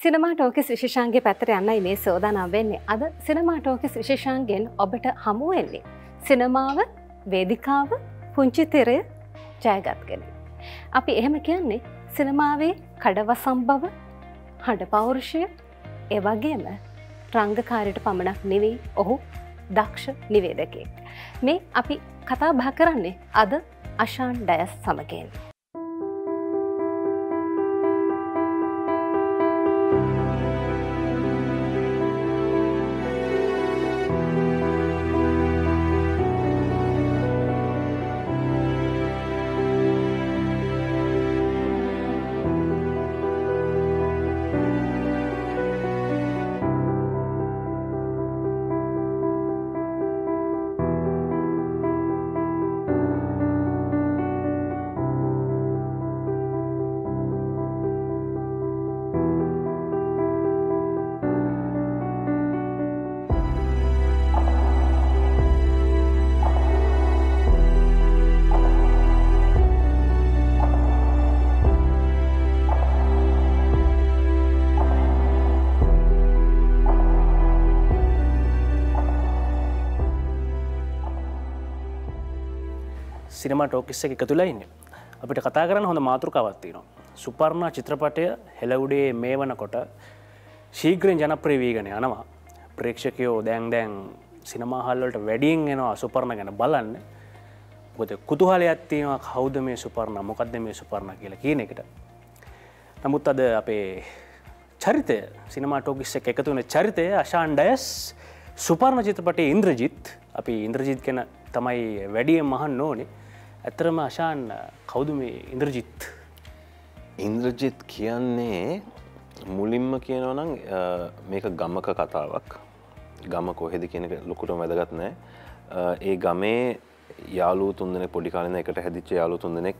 සිනමා ටෝකෙස් විශෂන්ගේ පැතර යන්නයි මේ සෝදානම් වෙන්නේ අද සිනමා ටෝකෙස් විශෂන්ගෙන් ඔබට හමුවෙන්නේ. සිනමාව වේදිකාව පුංචිතෙරය ජයගත්ගෙන. අපි එහෙම කියන්නේ සිනමාවේ කඩවසම්බව හඬ පෞරුෂය එවගේම රංගකාරයට පමණක් නෙවෙයි ඔහු දක්ෂ නිවේදකෙක්. මේ අපි කතා බහ කරන්නේ අද අශාන් ඩයස් සමගෙන්. සිනමා ටෝකිස්ස එක තුලා ඉන්න. අපිට කතා කරන්න හොඳ මාතෘකවත්තිනවා. සුපර්ණා චිත්‍රපටය හෙලවුඩේ මේ වනකොට ශීග්‍රෙන් ජනප්‍රවීගණ යනවා. ප්‍රේක්ෂකයෝ දැන් දැන් සිනමාහල්ලට වැඩියෙන් එනවා සුපර්ණ ගැන බලන්න. ගොත කුතුහල ඇත්තිවා කෞද මේ සුපර්ණ මොකක්ද මේ සුපර්ණ කියලා කියන එකට. නමුත් අද අපේ චරිතය සිනමාටෝකිස්ස එකතුවන චරිතය අශාන්ඩයස් සුපර්ණ චිත්‍රපටේ ඉන්ද්‍රජිත්. අපි ඉන්ද්‍රජිත් කෙන තමයි වැඩිය මහන් ඕනේ. ඇතරම අශාන් කෞුද මේ ඉන්ද්‍රජිත්? ඉන්ද්‍රජිත් කියන්නේ මුලින්ම කියනවනම් මේක ගමක කතාවක්. ගම කොහෙද කියන ලොකුට වැදගත් නෑ. ඒ ගමේ යාලු තුන්දෙන පොඩිකාලන එකට හැදිච්ච යාලු තුන්දෙනෙක්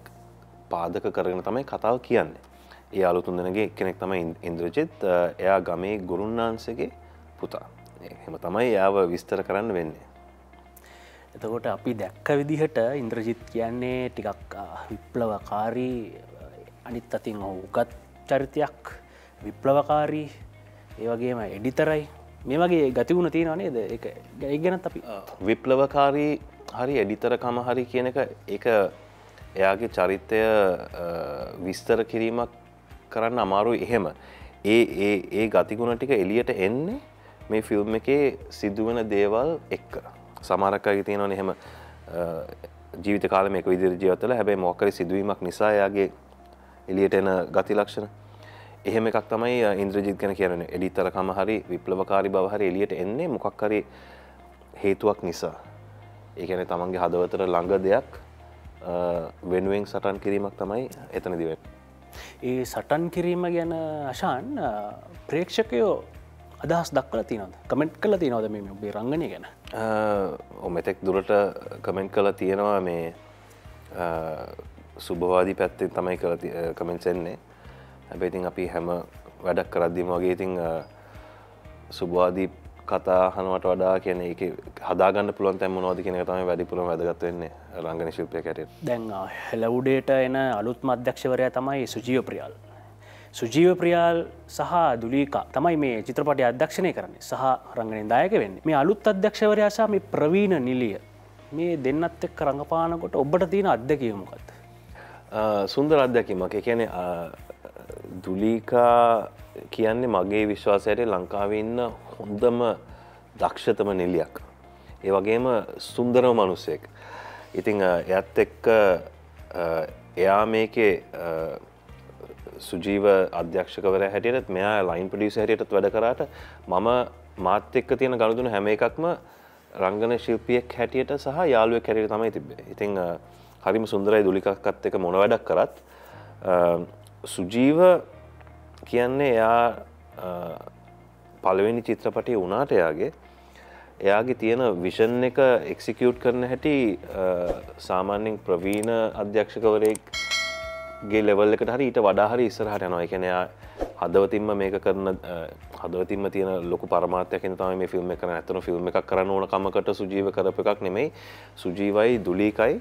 පාදක කරගෙන තමයි කතාව කියන්නේ. ඒ යාලු තුන්දෙනගේ කෙනෙක් තමයි ඉන්ද්‍රජිත්. එයා ගමේ ගුරුන්නාන්සගේ පුතා. එම තමයි යාව විස්තර කරන්න වෙන්නේ. එතකොට අපි දැක්ක විදිහට ඉන්ද්‍රජිත් කියන්නේ ටිකක් විප්ලවකාරී අනිත් අතින් ඔහු උගත් චරිතයක් විප්ලවකාරී ඒවගේම එඩිතරයි. මේ වගේ ගතිවුණ තියෙන නේද? එක ගැනත් අපි විප්ලවකාරී හරි එඩිතරකම හරි කියන එක එක එයාගේ චරිතය විස්තර කිරීමක් කරන්න අමාරු එහෙම. ඒ ඒ ඒ ගතිගුණ ටික එලියට එන්නේ මේ ෆිල්ම් එකේ සිදුවන දේවල් එක්ක. සමාරක්කගේ තියෙනවන එහෙම ජීවිත කාලම එක විදිර ජීවතල හැබැයි මොකරි සිදුවීමක් නිසා යාගේ එලියට එන ගති ලක්ෂණ. එහෙම එකක් තමයි ඉන්ද්‍රජිත් ගැන කියන එඩිතරකම හරි විප්ලවකාරි බවහරි එලියට එන්නේ මොකක්කරි හේතුවක් නිසා. ඒකැන තමන්ගේ හදවතර ළඟ දෙයක් වෙනුවෙන් සටන් කිරීමක් තමයි එතන දිව. ඒ සටන් කිරීම ගැන අශාන් ප්‍රේක්ෂකයෝ අදහස් දක්වල තිනොද කමෙන්ට් කල තිනවද මේ ඔබේ රංගනය ගැන? මෙතෙක් දුරට කමෙන්ට් කල තියෙනවා මේ සුභවාදී පැත්තෙන් තමයි කල කමෙන්ට්සෙන්නේ හැබැයිතින් අපි හැම වැඩක් කරද්දිම වගේ ඉතිං සුභවාදී කතා හනුවට වඩා කියන එක හදාගන්න පුළුවන් තැම නෝද කියන තම වැඩිපුරම වැදගත් වෙන්නේ රංගන ශිල්පය කැට දැන් හෙලවුඩේට එන අලුත් මධ්‍යක්ෂවරය තමයි සුජීව ප්‍රියල් සුජීව ප්‍රියාල් සහ දුලීකා තමයි මේ චිත්‍රපටය අධ්‍යක්ෂණය කරන්නේ. සහ රංගනෙන් දායක වෙන්නේ. මේ අලුත් අධ්‍යක්ෂවරයාසා මේ ප්‍රවීණ නිලිය මේ දෙන්නත් එක් රඟපානකොට ඔබට තියෙන අත්දැකීමකත් සුන්දර අත්දැකීමක්. එකැන දුලීකා කියන්නේ මගේ විශ්වාසයට ලංකාවන්න හොඳම දක්ෂතම නිලියක්. ඒ වගේම සුන්දරව මනුස්සෙක් ඉතිං එයත් එක්ක එයා මේකේ සුජීව අධ්‍යක්ෂකවර හැටියට මෙයා ලයින් පඩියස හැටියටත් වැඩ කරට මම මාත් එක්ක තියෙන ගණදුන හැම එකක්ම රංගන ශිල්පියෙක් හැටියට සහ යාළුව කැරට තමයි තිබේ ඉතිං හරිම සුන්දරයි දුලිකක්කත් එක මොන වැඩක් කරත් සුජීව කියන්නේ එයා පළවෙනි චිත්‍රපටය වනාට එයාගේ එයාගේ තියෙන විෂන් එක එක්සිකියුට් කරන හැටි සාමාන්‍යෙන් ප්‍රවීණ අධ්‍යක්ෂකවරයෙක් ගේ ලෙවල් එකට හරි ඊට වඩාහරි ඉස්සරහට යනවා. එකනයා හදවතින්ම මේක කරන හදවතින්ම තියෙන ලොක පරමාත්යකන තම මේ ෆිල්ම් එක ඇතන ෆිල්ම් එකක් කරන්න ඕන කමකට සුජීව කරප එකක් නෙමෙයි. සුජීවයි දුලීකයි.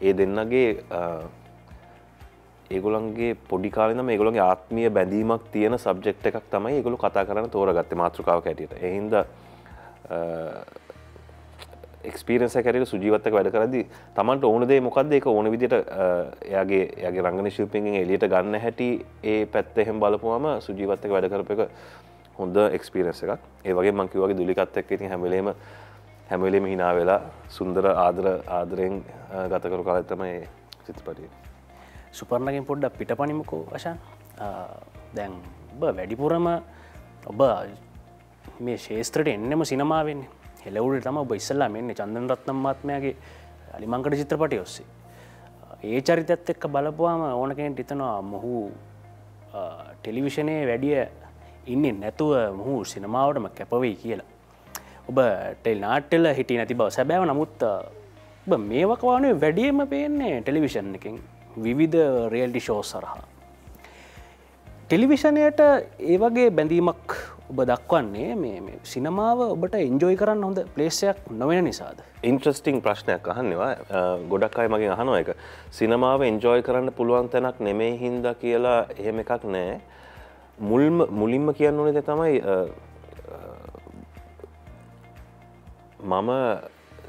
ඒ දෙන්නගේ ඒගොලන්ගේ පොඩිකාලන මේගොලගේ ආත්මිය බැඳීමක් තියෙන සබ්ජෙක්් එකක් තමයි ඒගොලු කතා කරන තෝරගත්ත මාතෘකාව කැටියට එහින්ද එක්ස්පිරන්ස කැරට සුජීවත්තක වැඩ කරදි තමන්ට ඕනදේ මොකක්ද එක ඕන විදිට එයාගේ යගේ රංගන ශිල්පිගෙන් එලියට ගන්න හැටි ඒ පැත්ත එහෙම බලපුවාම සුජීවත්තක වැඩ කරප එක හොඳ එක්ස්පිරන්ස එකක්. ඒ වගේ මංකිවගේ දුලිකත් එක් ඉතින් හැමලේම හැමලේම හිනා වෙලා සුන්දර ආදර ආදරයෙන් ගතකරු කාලත්තමයි චිත්‍රපටිය. සුපර්ණගෙන් පොඩ්ඩක් පිට පනිමකෝ වශන් දැන් ඔබ වැඩිපුරම ඔබ මේ ශේස්ත්‍රට එන්නම සිනමාවෙන්නේ. හෙලවුට තම ඔබ ඉස්සල්ලා මෙන්න චන්දන රත්නම් මාත්මයාගේ අලිමංකට චිත්‍රපටය ඔස්සේ. ඒ චරිතත් එක්ක බලපුවාම ඕන කෙනෙට හිතනවා මොහු ටෙලිවිෂනයේ වැඩිය ඉන්නේ නැතුව මොහු සිනමාවටම කැපවෙයි කියලා. ඔබ ටෙල් නාට්ටෙල හිටි නැති බව සැබෑව. නමුත් ඔබ මේවකවානේ වැඩියම පේන්නේ ටෙලිවිෂන් එකින්. විවිධ රේල්ඩි ෂෝ සරහා. ටෙලිවිෂනයට ඒ වගේ බැඳීමක් ඔබ දක්වන්නේ මේ සිනමාව ඔබට එන්ජෝයි කරන්න හොඳ පලේසයක් නොවෙන නිසාද. ඉන්ට්‍රස්ටිං ප්‍රශ්නයක් අහන්නවා ගොඩක් අයි මගින් අහනෝ එක සිනමාව එන්ජෝයි කරන්න පුළුවන් තැනක් නෙමේ හින්ද කියලා එහෙම එකක් නෑ. මුල්ම මුලින්ම කියන්න ඕනෙද තමයි මම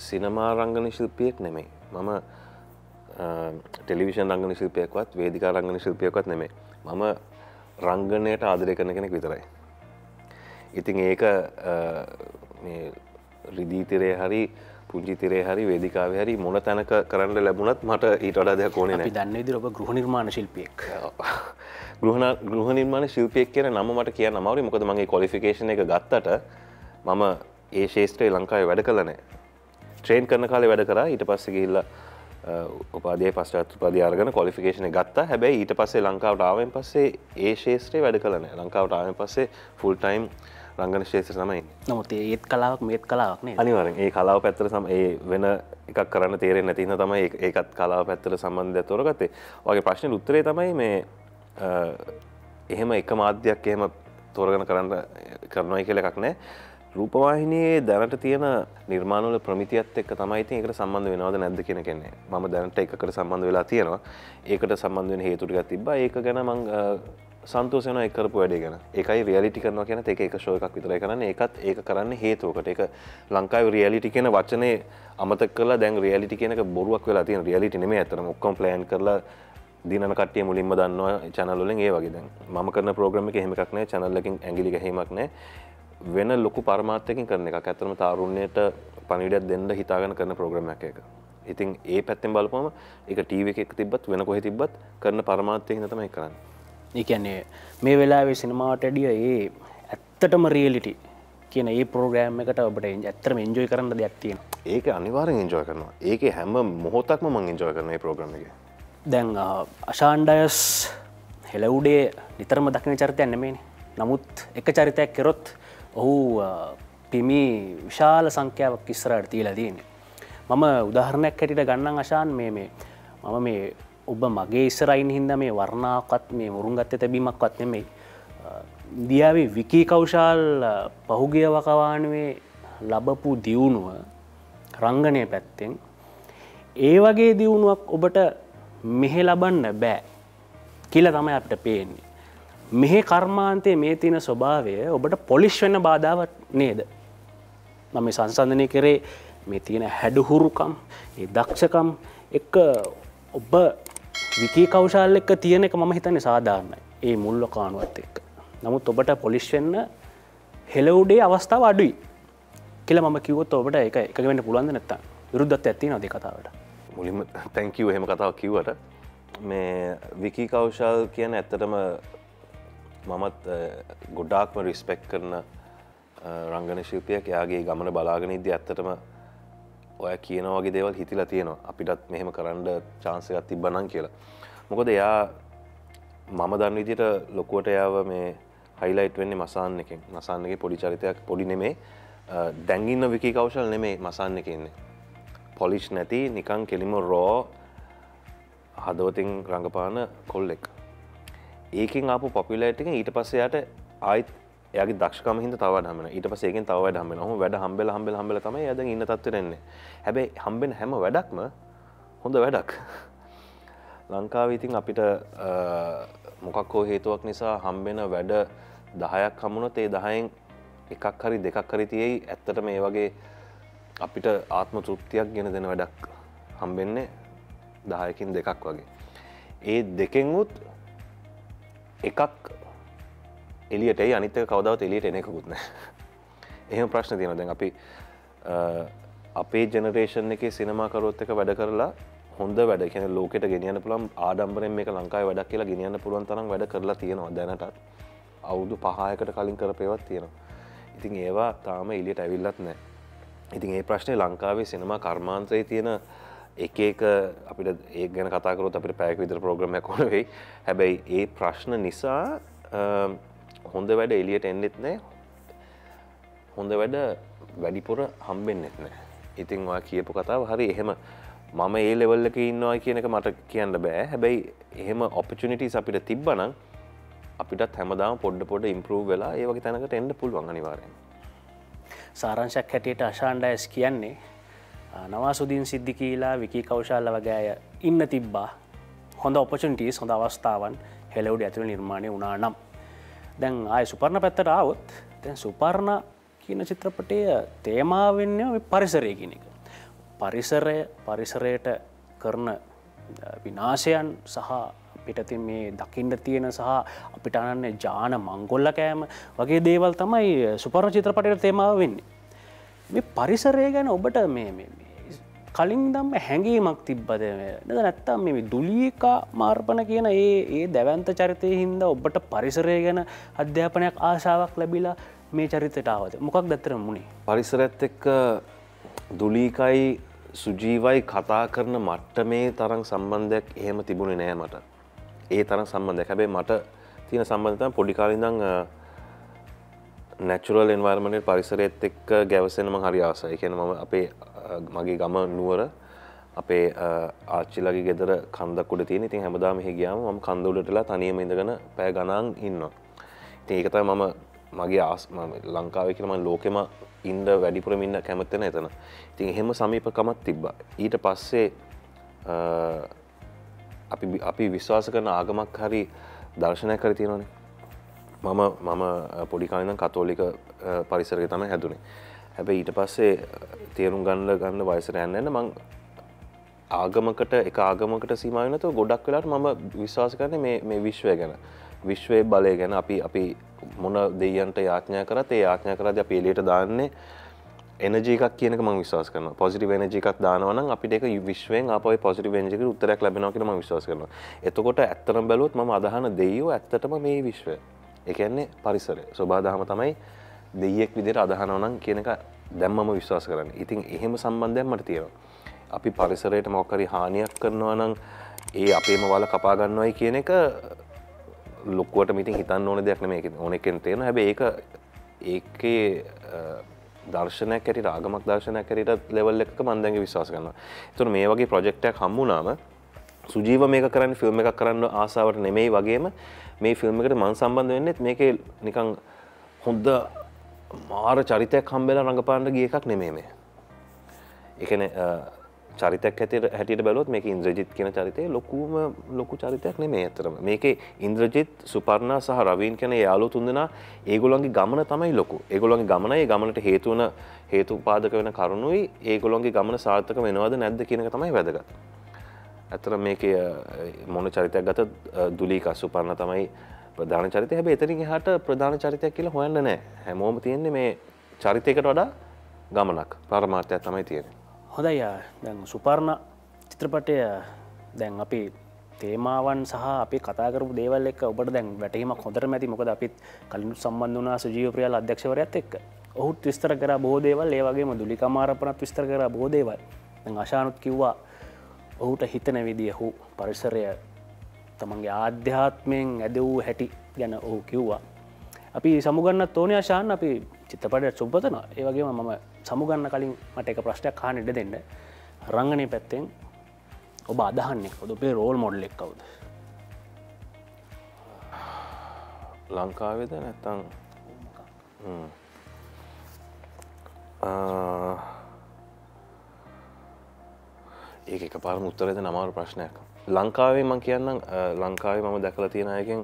සිනමාරංගන ශිල්පියෙක් නෙමෙයි. මම ටෙලිවිෂන් රංගන ශිල්පයක්වත් වේදිකා රංගන ශිල්පයක්වත් නෙමේ මම රංගනයට ආදරය කරන කෙනෙක් විතරයි. ඉතින් ඒක රිදීතිරේ හරි පුංචිතිරේ හරි වේදිකාව හරි මොන තැනක කරන්න ලැබුණත් මට ඊට වඩා දෙයක් ඕනේ අපි දන්න විදිහට ඔබ ගෘහ නිර්මාණ ශිල්පියෙක්. ගෘහ ගෘහ නිර්මාණ ශිල්පියෙක් කියන නම මට කියන්න අමාරුයි. මොකද මගේ ක්වොලිෆිකේෂන් එක ගත්තට මම ඒ ශේෂත්‍රයේ ලංකාවේ වැඩ කළා නෑ. ට්‍රේන් කරන කාලේ වැඩ කරා. ඊට පස්සේ ගිහිල්ලා උපාදය පස්ටාත්පාද අර්ගන කොලිෆිකේෂන ගත්තා. හැබැයි ඊට පස්සේ ලංකාවට ආවෙන් පස්සේ ඒ ශේත්‍රය වැඩ කලන ලංකාවට ආවෙන් පස්සේ ෆුල් ටයිම් රංගන ශේත්‍ර සමයි නමුත් ඒත් කලාවක් මේත් කලාවක්නේ අනිවරෙන් ඒ කලාව පැත්තර සම ඒ වෙන එකක් කරන්න තේරෙන් නැතින තමයි ඒකත් කලාව පැත්තර සම්බන්ධය තොරගත්තේ. වගේ ප්‍රශ්න උත්තරේ තමයි මේ එහෙම එක මාධ්‍යයක් එහෙම තෝරගන කරන්න කරනවයි කියල එකක් නෑ. රූපවාහිනයේ දැනට තියෙන නිර්මාණවල ප්‍රමිතියත් එක්ක තමයි ඉතින් ඒකට සම්බන්ධ වෙනවද නැද්ද කියන කෙනේ මම දැනට එකකට සම්බන්ධ වෙලා තියෙනවා. ඒකට සම්බන්ධ වෙන හේතු ටිකක් තිබ්බා. ඒක ගැන මං සන්තෝෂ වෙනවා ඒක කරපු වැඩේ ගැන. ඒකයි රියැලිටි කරනවා කියන එක එක ෂෝ එකක් විතරයි කරන්නේ. ඒකත් ඒක කරන්නේ හේතුවකට. ඒක ලංකාවේ රියැලිටි කියන වචනේ අමතක කරලා දැන් රියැලිටි කියන එක බොරුවක් වෙලා තියෙන රියැලිටි නෙමෙයි අතරම ඔක්කොම ප්ලෑන් කරලා දිනන කට්ටිය මුලින්ම දන්නවා channel වලින් ඒ වගේ දැන්. මම කරන ප්‍රෝග්‍රෑම් එකේ එහෙම එකක් නැහැ. channel එකකින් ඇඟිලි ගැහිමක් නැහැ. වෙන ලොකු පරමාත්‍යකින් කරන එක ඇතරම තාරුණයට පනිඩක් දෙන්න හිතාගෙන කරන ප්‍රෝග්‍රම එක එක ඉතින් ඒ පැත්තෙන් බලපම එක ටීව එක තිබත් වෙන කොහෙ තිබත් කරන පරමාත්‍යය හිතමයි කරන්න. ඒකන්නේ මේ වෙලාවේ සිනමාට ඇඩිය ඒ ඇත්තටම රියලිටි කියන ඒ ප්‍රෝග්‍රෑම් එකට ඔබට ඇත්තරම එන්ජෝයි කරන්න දෙයක් තියෙන ඒක අනිවාරෙන් එන්ජෝය කරනවා. ඒක හැම මොහොතක්ම මං එන්ජෝය කරන ප්‍රෝග්‍රම එක. දැන් අශාන්ඩයස් හෙලවුඩේ නිතරම දකින චරිතයන් නෙමේනි නමුත් එක චරිතයක් කෙරොත් ඔහු පිමි විශාල සංඛ්‍යාවක් ඉස්සරට තියලා තියෙන්නේ. මම උදාහරණයක් හැටිට ගන්නන් අශාන් මේ මේ මම මේ ඔබ මගේ ඉස්සරයින් හින්ද මේ වර්ණාවකත් මේ මුරුන්ගත්ත තැබීමක්වත් නෙමෙයි. දියාවේ විකී කෞශාල් පහුගිය වකවානුවේ ලබපු දියුණුව රංගනය පැත්තෙන් ඒ වගේ දියුණුවක් ඔබට මෙහෙ ලබන්න බෑ කියල තමයි අපට පේන්නේ. මෙහෙ කර්මාන්තය මේ තියන ස්වභාවය ඔබට පොලිෂ් වෙන්න බාධාවත් නේද? මම සංසන්ධනය කරේ මේ තියෙන හැඩුහුරුකම් ඒ දක්ෂකම් එක ඔබ විකී කෞශාල් එක්ක තියෙන එක මම හිතන්නේ සාධාරණයි. ඒ මුල්ල කානුවත් එක්ක. නමුත් ඔබට පොලිෂ්වෙන්න හෙලවුඩේ අවස්ථාව අඩුයි කියල ම කිවොත් ඔබට එක එකවෙන්න පුළන්ද නැත්ත විරුද්ධත් ඇති නද කතාවට? මුලින්ම තැංකිව එහෙම කතාව කිවට මේ විකී කෞශාල් කියන ඇත්තටම මමත් ගොඩාක්ම රිස්පෙක්් කරන රංගන ශිල්පයක්. එයාගේ ගමන බලාගෙන ඉද ඇත්තටම ඔය කියනවගේ දේවල් හිතිලා තියෙනවා. අපිටත් මෙහෙම කරන්න චාන්සකත් තිබ්බනන් කියලා. මොකද එයා මම දන්න විදිට ලොකුවට යාව මේ හයිලයිට් වෙන්නේ මසාන්න එකෙන්. මසාන්නගේ පොඩි චරිතයක් පොඩි නෙමේ. දැංගින්න විකි කවශල් නෙමේ මසන්න එකෙන්නේ පොලිෂ් නැති නිකං කෙලිම රෝ හදවතින් රඟපාන කොල්ලෙක්. ඒකින් ආපු පොපිලයිට් එක ඊට පස්සයාට ආයිත් එයාගේ දක්ෂකම හිද තව හම ඊට පසේකින් තව වැඩ හම හම වැඩ හම්බෙල හම්බෙල හම්බල තම ඇද ඉන්න තත්වරෙන්නේ හැබැයි හම්බෙන් හැම වැඩක්ම හොඳ වැඩක්. ලංකාව ඉතින් අපිට මොකක් හෝ හේතුවක් නිසා හම්බෙන වැඩ දහයක් හමුණොත් ඒ දහයෙන් එකක් හරි දෙකක් හරි තියෙයි ඇත්තට මේ වගේ අපිට ආත්ම තෘප්තියක් ගෙන දෙන වැඩක් හම්බෙන්නේ දහයකින් දෙකක් වගේ. ඒ දෙකෙන්වුත් එකක් එලියට අනිත කවදාවත් එලියට එන එකකුත් නෑ. එහෙම ප්‍රශ්න තියෙන දැන් අපි අපේ ජනරේෂන් එක සිනමාකරොත් එක වැඩ කරලා හොඳ වැඩ. කියන ලෝකට ගෙනියන්න පුළන් ආඩම්බරෙන් මේ ලංකායි වැඩක් කියලා ගෙනියන්න පුළුවන් තරම් වැඩ කරලා තියෙනවා දැනටත්. අවුදු පහයකට කලින් කරපයවත් තියෙනවා. ඉතින් ඒවා තාම එලියට ඇවිල්ලත් නෑ. ඉතින් ඒ ප්‍රශ්නය ලංකාවේ සිනමා කර්මාන්ත්‍රයේ තියෙන එක එක අපිට ඒ ගැන කතාකරොත් අපිට පැයක් විතර ප්‍රෝග්‍රම කොන වෙයි. හැබැයි ඒ ප්‍රශ්න නිසා හොඳ වැඩ එලියට එන්නෙත් නෑ. හොඳ වැඩ වැඩිපුර හම්බෙන් නෙත් නෑ. ඉතින් වා කියපු කතාව හරි එහෙම මම ඒ ලෙවල්ලක ඉන්නවා කියනක මට කියන්න බෑ. හැබැයි එහෙම ඔපචනිටස් අපිට තිබ්බනම් අපිටත් හැමදාම පොඩ්ඩ පොඩ ඉම්පරූ වෙලා ඒවගේ තැනකට එන්න පුළුවන් අනිවාරයෙන් සාරංශක් හැටියට අශාන්ඩයස් කියන්නේ නවා සුදීන් සිද්ධි කියලා විකී කෞශාල්ල වගේය ඉන්න තිබ්බා. හොඳ ඔපචනිටස් හොඳ අවස්ථාවන් හෙලවඩ ඇතුළ නිර්මාණය වුණා නම්. දැන් ආය සුපර්ණ පැත්තට ආවොත් දැන් සුපර්ණ කියන චිත්‍රපටය තේමාවෙන්න පරිසරය කියන එක. පරිසරය පරිසරයට කරන විනාශයන් සහ පිටති මේ දකිින්ට තියෙන සහ අපිට අනන්නේ ජාන මංගොල්ල කෑම වගේ දේවල් තමයි සුපර්ණ චිත්‍රපටයට තේමාව වෙන්නේ. මේ පරිසරය ගැන ඔබට මේ කලින් දම්ම හැඟීමක් තිබ්බද? නද? නැත්තම් මේ දුලියකා මාර්පන කියන ඒ ඒ දැවන්ත චරිතය හින්ද ඔබට පරිසරය ගැන අධ්‍යාපනයක් ආශාවක් ලැබිලා මේ චරිතටාවද මොකක් දත්තර මුණේ පරිසරඇත් එක්ක දුලීකයි සුජීවයි කතා කරන මට්ට මේ තරම් සම්බන්ධයක් එහෙම තිබුණේ නෑ මට. ඒ තරම් සම්බන්ධ හැබැයි මට තියෙන සම්බන්ධතම පොඩිකාලිදං නැචුරල් එන්වර්මණය පරිසරයත් එක්ක ගැවසෙනම හරි ආසයි කියන ම අපේ මගේ ගම නුවර අපේ ආච්චිලගේ ගෙදර කන්දක්කුඩ තියෙන ඉතින් හැමදාම හිගියාම ම කන්දුලටලා තනියම ඉඳගෙන පෑ ගණන් ඉන්න. ඉතින් ඒකතයි මම මගේ ආස්ම ලංකාව කියනම ලෝකෙම ඉන්ඩ වැඩිපුරම ඉන්න කැමත්තෙන එතන. ඉතින් එහෙම සමීපකමත් තිබ්බා. ඊට පස්සේ අපි විශ්වාස කරන ආගමක් හරි දර්ශනය කර තියෙනවනේ. මම මම පොඩිකාලන කතෝලික පරිසරක තම හැදුනේ. හැබැ ඊට පස්සේ තේරුම් ගන්න ගන්න වයසර යන්නන්න මං ආගමකට එක ආගමකට සීමයනතු ගොඩක් වෙලාට මම විශ්වාස කරන මේ විශ්වය ගැන. විශ්වය බලය ගැන අපි අපි මොන දෙයන්ට යාඥා කරත් ඒ යාඥා කරද අප එලියට දාන්නේ එනජිකක් කියන ම විශවාස කරන පොසිටි වෙනජිකක් දානවන අපිට එක විශ්වෙන් අප පොසිටි වෙනජක උත්තරක් ලැබෙන කියම විශවාස කරන එතකොට ඇත්තරම් බැලුත් ම අදහන දෙයෝ ඇත්තටම මේ විශ්වය. එකන්නේ පරිසරය. ස්වබාදහම තමයි දෙයෙක් විදිර අදහනවනන් කියනක දැම්මම විශ්වාස කරන්න. ඉතින් එහෙම සම්බන්ධයක් මට තියෙනවා. අපි පරිසරයට මොක්කරි හානියක් කරනවා නම් ඒ අපේම වල කපාගන්නවයි කියන එක ලොක්කුවට මිතින් හිතන්න ඕන දෙයක් නෙමේ ඕනෙකෙන් තියෙන හැබ ඒක ඒකේ දර්ශනයක් ඇට රාගමක් දර්ශනයක් කරට ලෙවල් එක මන්දගේ විශවාස කරන්න තුර මේ වගේ ප්‍රජෙක්ටක් හම්මුණාම සුජීව මේක කරන්න ෆිල්ම් එකක් කරන්න ආසාවට නෙමෙයි වගේම මේ ෆිල්ම් එකට මන් සම්බන්ධ වෙන්නෙත් මේක නිකං හොද්ද මාර චරිතයක් හම්බෙලා රඟපාන්න ගිය එකක් නෙමේ මේ. එකන චරිතක් ඇති හැට බැලොත් මේක ඉන්ද්‍රජිත් කියන චරිතය ලොකුම ලොකු චරිතයක් නෙමේ ඇතරම මේක ඉන්ද්‍රජිත් සුපර්ණ සහ රවීන් කන යාලු තුන්දෙන ඒගොලන්ගේ ගමන තමයි ලොකු. ඒගොලන්ගේ ගමනයි ගමනට හේතුවන හේතු පාදක වෙන කරුණුයි. ඒගොලොන්ගේ ගමන සාර්ථක වෙනවාද නැද්ද කියනක තමයි වැදගත්. ඇතර මේක මොන චරිතයක් ගත දුලී කස්සුපර්ණ තමයි ප්‍රධාන චරිතය. හැබ එතරින් හට ප්‍රධාන චරිතයක් කියලා හොයන්න නෑ. හැමෝම තියෙන්නේ මේ චරිතයකට වඩා ගමනක් පරමාර්ථයක් තමයි තියෙන හොඳයි දැන් සුපර්ණ චිත්‍රපටය දැන් අපි තේමාවන් සහ අපි කතාකරපු දේවල් එක් ඔබට දැන් වැටීමක් හොඳර මැති මොකද අපිත් කලින් සම්බන්ධ වනා සජීවප්‍රියල් අධ්‍යක්ෂවරයත් එක්ක. ඔහුත් විස්තර කර බෝදේවල් ඒවගේම දුලිකමාරපනත් විස්තර කර බෝදේවල් අශානුත් කිව්වා ඔහුට හිතන විදිිය හු පරිසරය තමන්ගේ ආධ්‍යාත්මයෙන් ඇද වූ හැටි ගැන ඔහු කිව්වා. අපි සමුගන්න තෝනය ශාන් අපි චිත්තපටයට සුබතන ඒවගේම මම සමුගන්න කලින් මට එක ප්‍රශ්ටයක් කාන ඉඩ දෙන්න. රංගනය පැත්තෙන් ඔබ අදහන්නෙක් ඔද පේ රෝල් මොඩල් එක් කවුද? ලංකාවේද නැත්තං ඒක එක පාරම උත්තරද නමාරු ප්‍රශ්නයක්. ලංකාවේ මං කියන්නම් ලංකාවේ මම දැකලා තියෙන අයකින්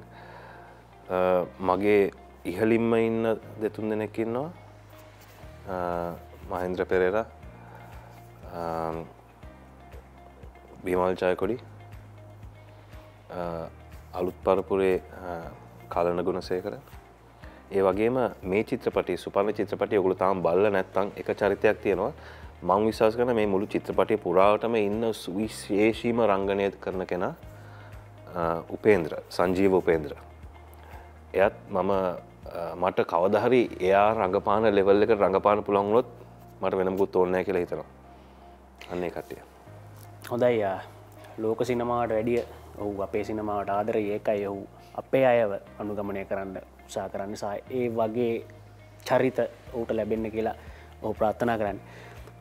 මගේ ඉහලින්ම ඉන්න දෙතුන් දෙනෙක්කින්නවා මහින්ද්‍ර පෙරේර බිමල්ජයකොඩි අලුත් පරපුරේ කලන ගුණසේකර. ඒ වගේම මේ චිත්‍රපටි සුපන්න චිත්‍රපටි ඔගුළු තාම් බල්ල නැත්තං එක චරිතයක් තියෙනවා. මං විශවාස කන මේ මුළු චිත්‍රපටය පුරාවටම ඉන්න සුවිශේෂීම රංගනය කරන කෙනා උපේන්ද්‍ර සංජීව උපේන්ද්‍ර. එයත් මම මට කවදහරි එයා රඟපාන ලෙවල් එක රඟපාන පුළන්ගුලොත් මට වෙනමුත් ඕන්නෑ කියලා හිතනවා. අන්නේ කට්ටිය. හොඳයි ලෝක සිනමාට වැඩිය ඔහු අපේ සිනමාවට ආදර ඒකයි ඔහු අපේ අයව අනුගමනය කරන්න උසා කරන්න. සා ඒ වගේ චරිත ඌට ලැබෙන්න කියලා ඔහු ප්‍රාත්ථනා කරන්න.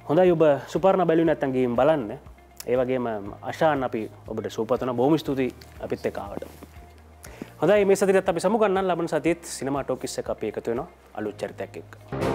හොඳ ඔබ සුපර්ණ බැලි නැත්තන්ගේම් බලන්න. ඒ වගේම අශාන් අපි ඔබට සූපතන බෝම ස්තුතියි අපිත් එකාවට හොඳයි මේ සතිරත් අපි සමුගන්න ලබන සතිත් සිනමාටෝකිස්ස අප එකතුවෙන අලුත් චරිතයක් එක්.